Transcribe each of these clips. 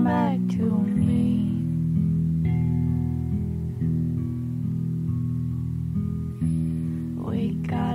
come back to me. Wake up.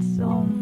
so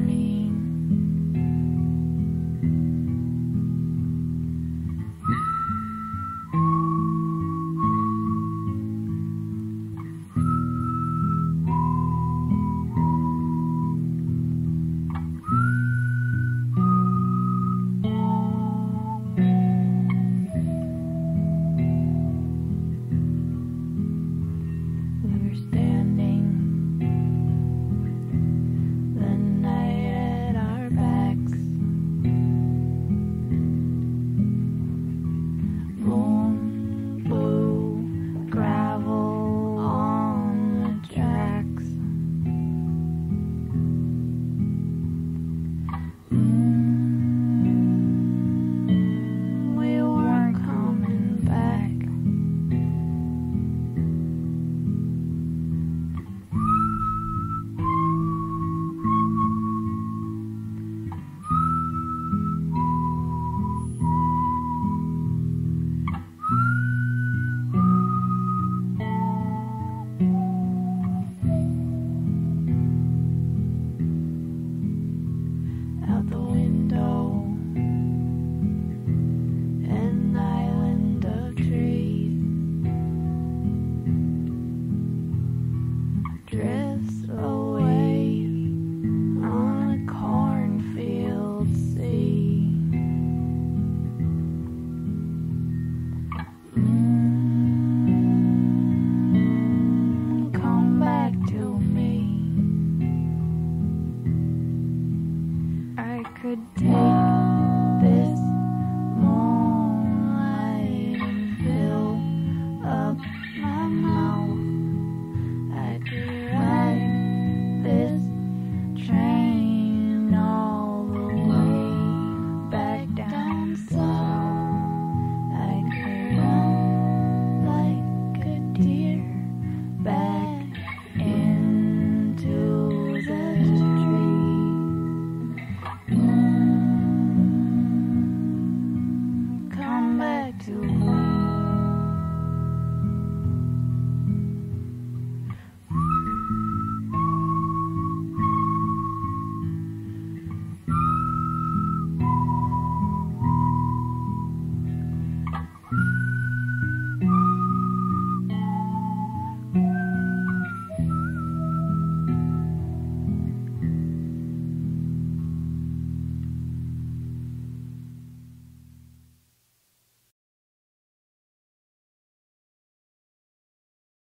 could take.